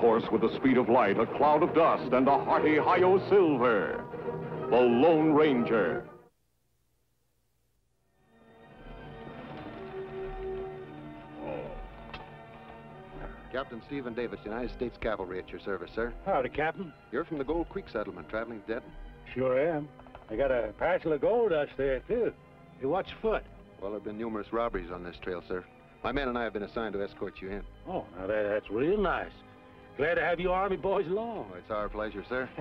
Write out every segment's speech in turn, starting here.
military horse with the speed of light, a cloud of dust, and a hearty Hi-Yo Silver. The Lone Ranger. Captain Stephen Davis, United States Cavalry at your service, sir. Howdy, Captain. You're from the Gold Creek settlement, traveling to Denton? Sure am. I got a parcel of gold dust there, too. Hey, what's foot? Well, there have been numerous robberies on this trail, sir. My men and I have been assigned to escort you in. Oh, now that, that's real nice. Glad to have you Army boys along. Oh, it's our pleasure, sir.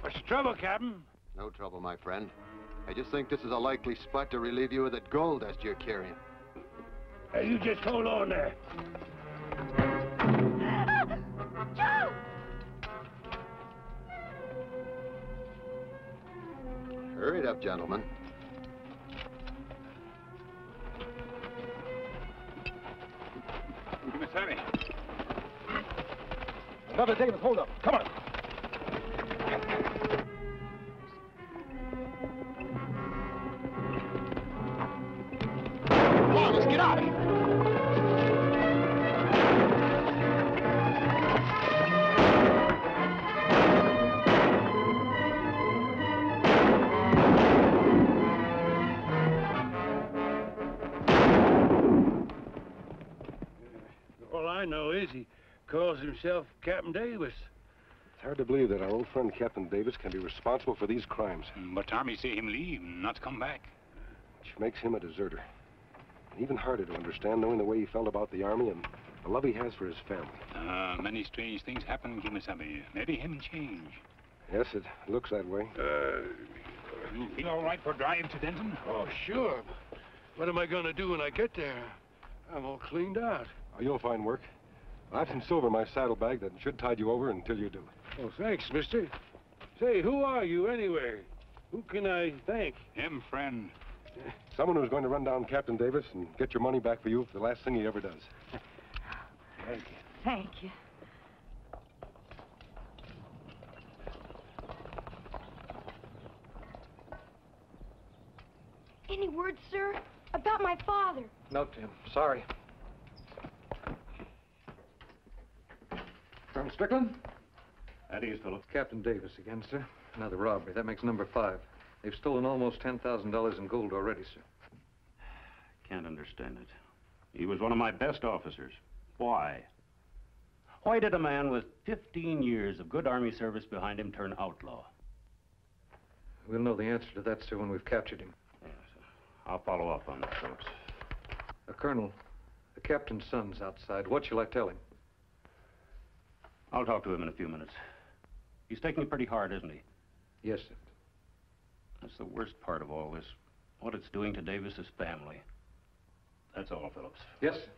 What's trouble, Captain? no trouble, my friend. I just think this is a likely spot to relieve you of that gold dust you're carrying. Hey, you just hold on there. Hurry it up, gentlemen. Miss Annie. Another Davis, hold up. Come on. Calls himself Captain Davis. It's hard to believe that our old friend Captain Davis can be responsible for these crimes, But Tommy say him leave, not come back. which makes him a deserter. Even harder to understand knowing the way he felt about the Army and the love he has for his family. Uh, many strange things happen, Kemo Sabe. Maybe him change. Yes, it looks that way. Uh, You feel all right for drive to Denton? oh, sure. What am I going to do when I get there? I'm all cleaned out. Oh, you'll find work. I have some silver in my saddlebag that should tide you over until you do. Oh, thanks, mister. Say, who are you anyway? Who can I thank? Him friend. Someone who's going to run down Captain Davis and get your money back for you for the last thing he ever does. Thank you. Thank you. Any word, sir, about my father? No, Tim. Sorry. Strickland? At ease, Phillips. Captain Davis again, sir. Another robbery. That makes number five. They've stolen almost $10,000 in gold already, sir. Can't understand it. He was one of my best officers. Why? Why did a man with 15 years of good Army service behind him turn outlaw? We'll know the answer to that, sir, when we've captured him. Yes, I'll follow up on that, Phillips. Uh, Colonel, the captain's son's outside. What shall I tell him? I'll talk to him in a few minutes. He's taking it pretty hard, isn't he? Yes, sir. That's the worst part of all this. What it's doing to Davis's family. That's all, Phillips. Yes, sir.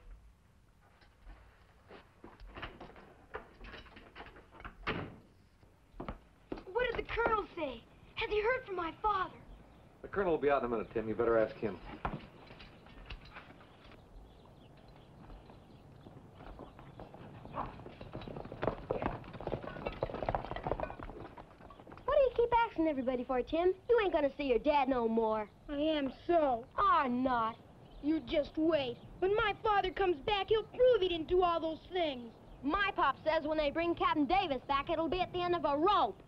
What did the colonel say? Has he heard from my father? The colonel will be out in a minute, Tim. You better ask him. What do you keep asking everybody for, Tim? You ain't gonna see your dad no more. I am so. Are not. You just wait. When my father comes back, he'll prove he didn't do all those things. My pop says when they bring Captain Davis back, it'll be at the end of a rope.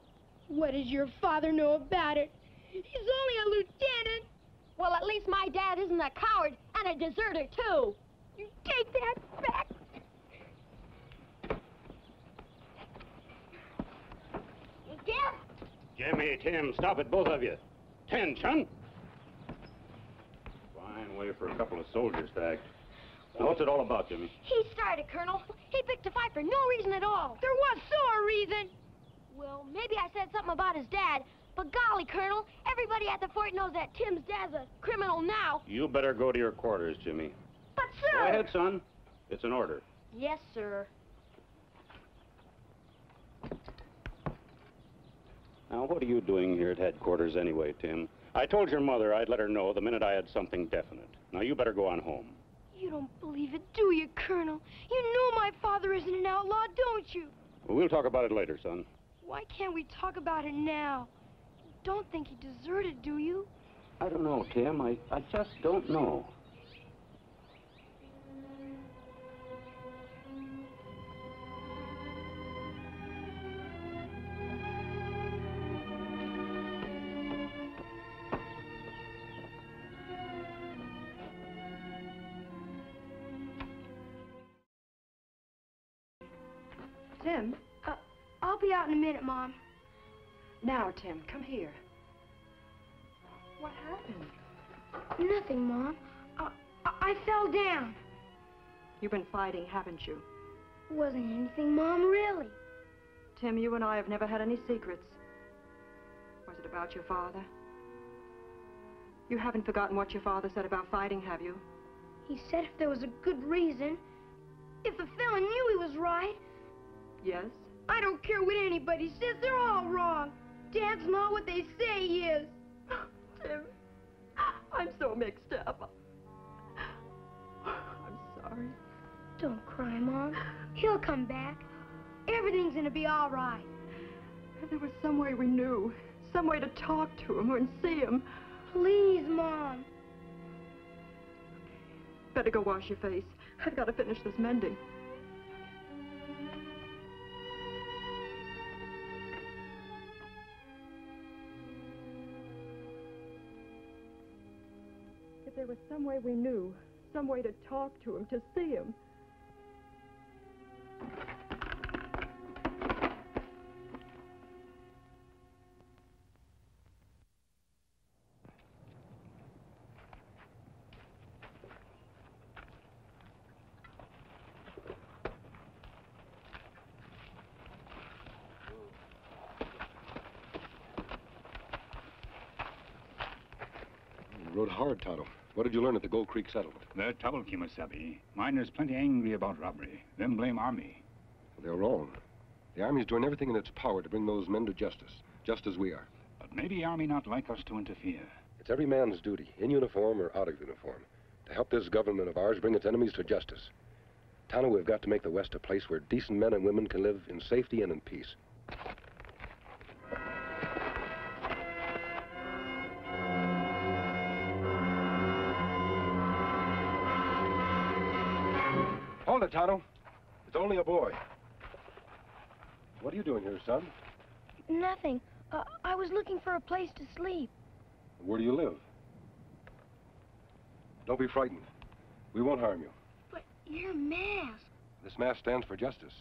What does your father know about it? He's only a lieutenant. Well, at least my dad isn't a coward and a deserter, too. You take that back. Jimmy, Tim, stop it, both of you. Attention! Fine way for a couple of soldiers to act. Now, what's it all about, Jimmy? He started, Colonel. He picked a fight for no reason at all. There was so a reason. Well, maybe I said something about his dad, but golly, Colonel, everybody at the fort knows that Tim's dad's a criminal now. You better go to your quarters, Jimmy. But, sir... Go ahead, son. It's an order. Yes, sir. Now, what are you doing here at headquarters anyway, Tim? I told your mother I'd let her know the minute I had something definite. Now, you better go on home. You don't believe it, do you, Colonel? You know my father isn't an outlaw, don't you? Well, we'll talk about it later, son. Why can't we talk about it now? You don't think he deserted, do you? I don't know, Tim. I, I just don't know. Tim? Uh, I'll be out in a minute, Mom. Now, Tim, come here. What happened? Nothing, Mom. I, I, fell down. You've been fighting, haven't you? Wasn't anything, Mom, really. Tim, you and I have never had any secrets. Was it about your father? You haven't forgotten what your father said about fighting, have you? He said if there was a good reason, if the fella knew he was right, Yes? I don't care what anybody says, they're all wrong. Dad's not what they say he is. Tim, I'm so mixed up. I'm sorry. Don't cry, Mom. He'll come back. Everything's gonna be all right. If there was some way we knew, some way to talk to him or see him. Please, Mom. Better go wash your face. I've got to finish this mending. There was some way we knew, some way to talk to him, to see him. Rode hard, Tonto. What did you learn at the Gold Creek settlement? The trouble, Kemo Sabe. Miners plenty angry about robbery. Them blame Army. Well, They're wrong. The Army's doing everything in its power to bring those men to justice, just as we are. But maybe Army not like us to interfere. It's every man's duty, in uniform or out of uniform, to help this government of ours bring its enemies to justice. Tonto, we've got to make the West a place where decent men and women can live in safety and in peace. Hold it, Tonto. It's only a boy. What are you doing here, son? Nothing. Uh, I was looking for a place to sleep. Where do you live? Don't be frightened. We won't harm you. But your mask. This mask stands for justice.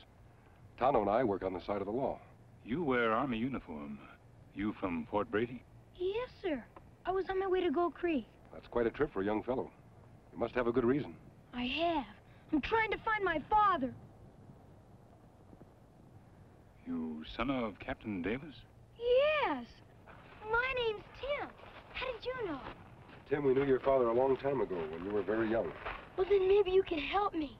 Tonto and I work on the side of the law. You wear Army uniform. You from Fort Brady? Yes, sir. I was on my way to Gold Creek. That's quite a trip for a young fellow. You must have a good reason. I have. I'm trying to find my father. You son of Captain Davis? Yes. My name's Tim. How did you know? Tim, we knew your father a long time ago when you were very young. Well, then maybe you can help me.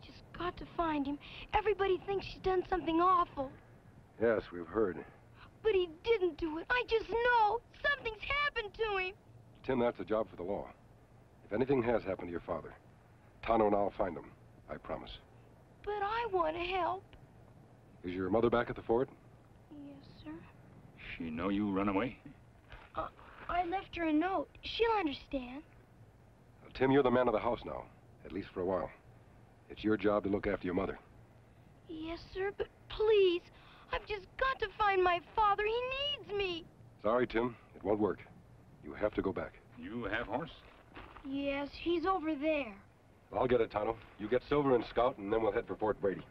Just got to find him. Everybody thinks she's done something awful. Yes, we've heard. But he didn't do it. I just know. Something's happened to him. Tim, that's a job for the law. If anything has happened to your father, Tonto and I'll find him. I promise. But I want to help. Is your mother back at the fort? Yes, sir. She know you run away? Uh, I left her a note. She'll understand. Well, Tim, you're the man of the house now, at least for a while. It's your job to look after your mother. Yes, sir, but please, I've just got to find my father. He needs me. Sorry, Tim. It won't work. You have to go back. You have horse? Yes, he's over there. I'll get it, Tonto. You get Silver and Scout, and then we'll head for Fort Brady.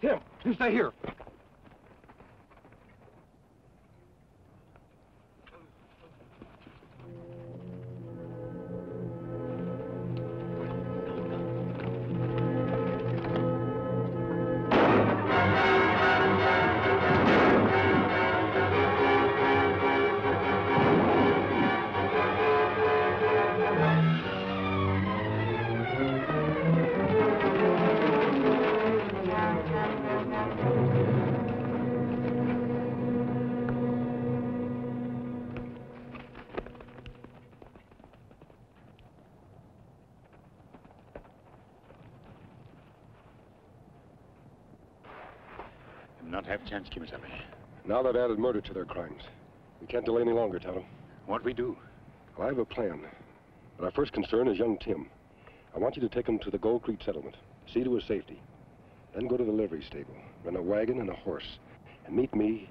Tim, you stay here. Not have chance, Kemo Sabe. Now they've added murder to their crimes. We can't delay any longer, Tonto. What we do? Well, I have a plan. But our first concern is young Tim. I want you to take him to the Gold Creek settlement. See to his safety. Then go to the livery stable, rent a wagon and a horse, and meet me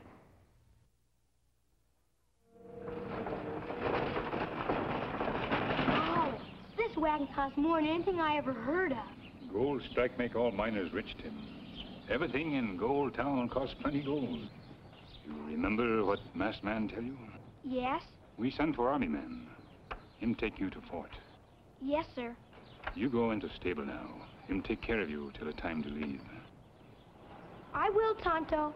Golly, this wagon costs more than anything I ever heard of. Gold strike make all miners rich, Tim. Everything in Gold Town costs plenty gold. You remember what masked man tell you? Yes? We send for army men. Him take you to fort. Yes, sir. You go into stable now. Him take care of you till the time to leave. I will, Tonto.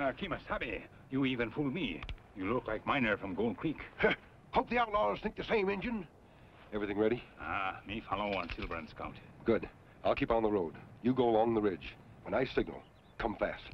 Ah, Kemo Sabe, you even fool me. You look like miner from Gold Creek. Hope the outlaws think the same, Injun. Everything ready? Ah, me follow on Silver and Scout. Good. I'll keep on the road. You go along the ridge. When I signal, come fast.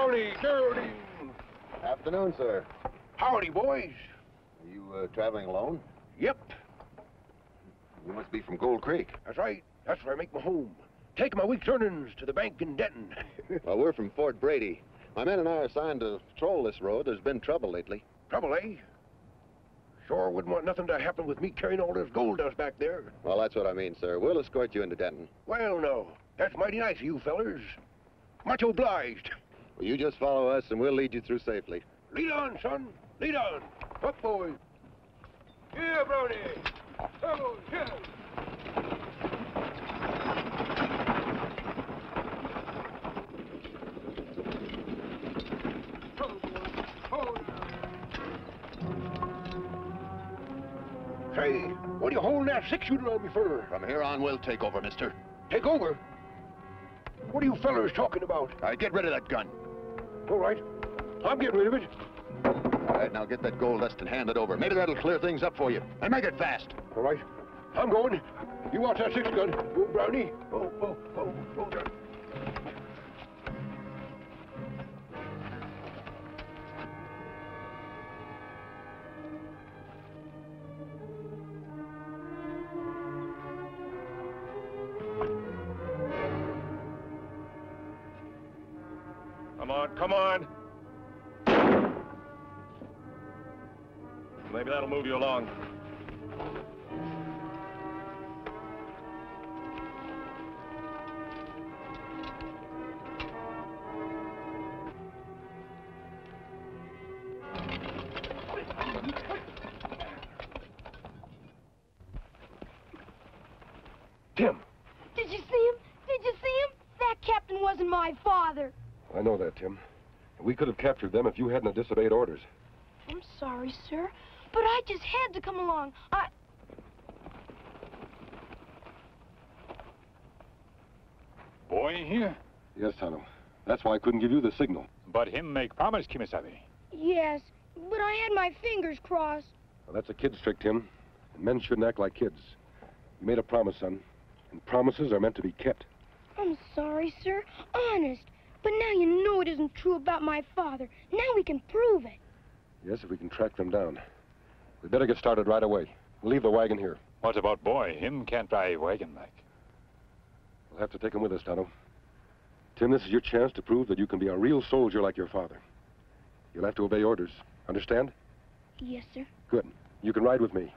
Ho, Brownie! Howdy! Afternoon, sir. Howdy, boys. Are you uh, traveling alone? Yep, You must be from Gold Creek. that's right. That's where I make my home. Take my week's earnings to the bank in Denton. well, we're from Fort Brady. My men and I are assigned to patrol this road. There's been trouble lately. Trouble, eh? Sure wouldn't want nothing to happen with me carrying all this gold dust back there. Well, that's what I mean, sir. We'll escort you into Denton. Well, no. That's mighty nice of you fellers. Much obliged. Well, you just follow us, and we'll lead you through safely. Lead on, son. Lead on. Up, boys. Here, Brody. Oh, here. Say, what are you holding that six-shooter on me for? From here on, we'll take over, mister. Take over? What are you fellers talking about? All right, get rid of that gun. All right. I'm getting rid of it. All right, now get that gold dust and hand it over. Maybe that'll clear things up for you. And make it fast. All right. I'm going. You watch that six gun. Oh, Brownie. Oh, oh. My father. I know that, Tim. We could have captured them if you hadn't disobeyed orders. I'm sorry, sir, but I just had to come along. I... Boy here? Yes, Tonto. That's why I couldn't give you the signal. But him make promise, Kemo Sabe. Yes, but I had my fingers crossed. Well, that's a kid's trick, Tim. And men shouldn't act like kids. You made a promise, son. And promises are meant to be kept. I'm sorry, sir. Honest. But now you know it isn't true about my father. Now we can prove it. Yes, if we can track them down. We better get started right away. We'll leave the wagon here. What about Boy? Him can't drive wagon back. We'll have to take him with us, Tonto. Tim, this is your chance to prove that you can be a real soldier like your father. You'll have to obey orders. Understand? Yes, sir. Good. You can ride with me.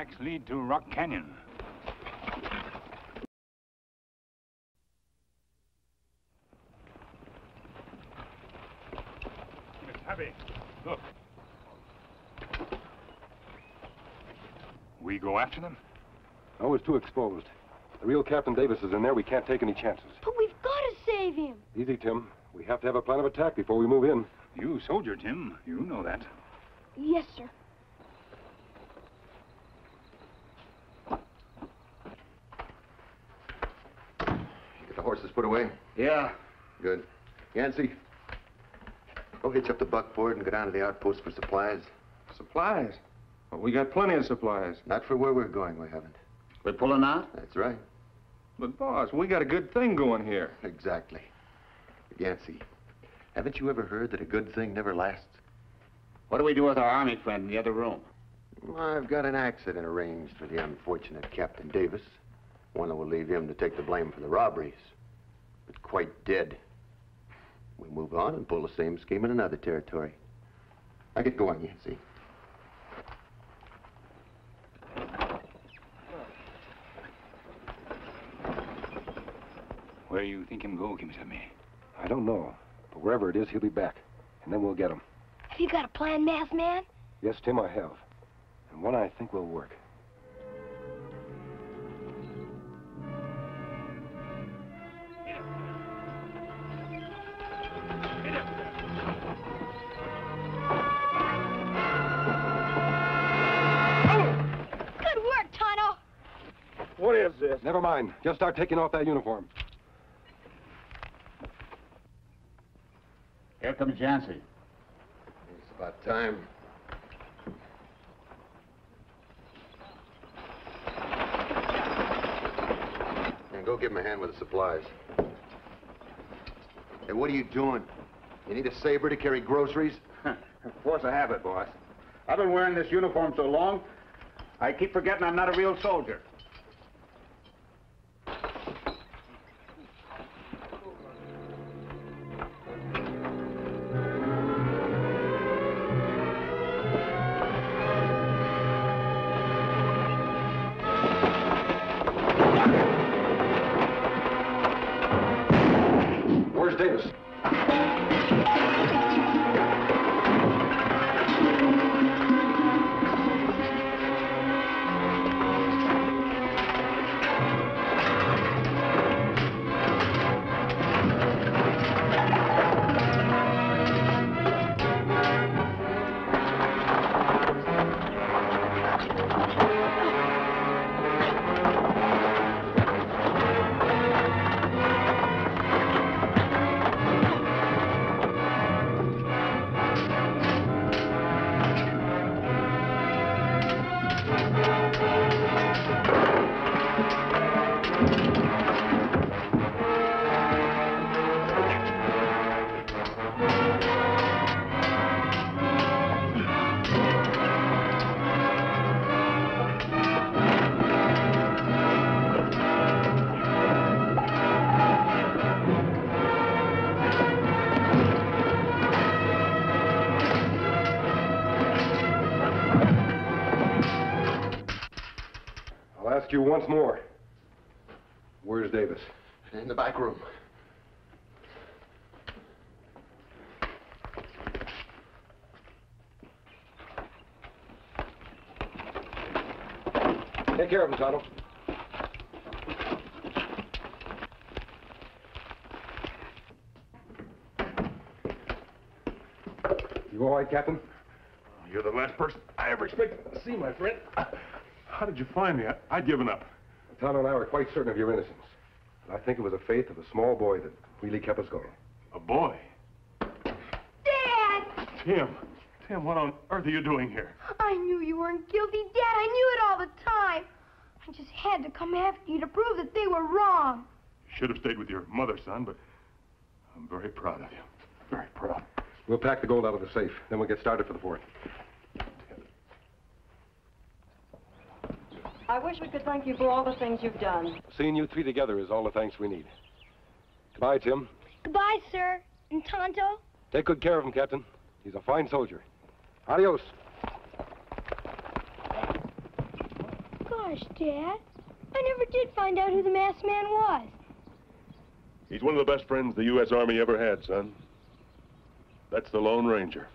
Tracks lead to Rock Canyon. Kemo Sabe, look. We go after them? No, it's too exposed. The real Captain Davis is in there. We can't take any chances. But we've got to save him. Easy, Tim. We have to have a plan of attack before we move in. You soldier, Tim. You know that. Yes, sir. Get the horses put away? Yeah. Good. Yancey, go hitch up the buckboard and go down to the outpost for supplies. Supplies? Well, we got plenty of supplies. Not for where we're going, we haven't. We're pulling out? That's right. But, boss, we got a good thing going here. Exactly. Yancey, haven't you ever heard that a good thing never lasts? What do we do with our army friend in the other room? I've got an accident arranged for the unfortunate Captain Davis. One that will leave him to take the blame for the robberies. But quite dead. We move on and pull the same scheme in another territory. I get going, Yancey. Where you think him go, Kemo Sabe? I don't know. But wherever it is, he'll be back. And then we'll get him. Have you got a plan, masked man? Yes, Tim, I have. And one I think will work. This? Never mind. Just start taking off that uniform. Here comes Yancey. It's about time. And go give him a hand with the supplies. Hey, what are you doing? You need a saber to carry groceries? Force of habit, boss. I've been wearing this uniform so long, I keep forgetting I'm not a real soldier. Ask you once more. Where's Davis? In the back room. Take care of him, Tonto. You all right, Captain? You're the last person I ever expected to see, my friend. How did you find me? I, I'd given up. Tonto and I were quite certain of your innocence. And I think it was the faith of a small boy that really kept us going. A boy? Dad! Tim. Tim, what on earth are you doing here? I knew you weren't guilty, Dad. I knew it all the time. I just had to come after you to prove that they were wrong. You should have stayed with your mother, son, but I'm very proud of you. Very proud. We'll pack the gold out of the safe. Then we'll get started for the fort. I wish we could thank you for all the things you've done. Seeing you three together is all the thanks we need. Goodbye, Tim. Goodbye, sir. And Tonto? Take good care of him, Captain. He's a fine soldier. Adios. Gosh, Dad. I never did find out who the masked man was. He's one of the best friends the U.S. Army ever had, son. That's the Lone Ranger.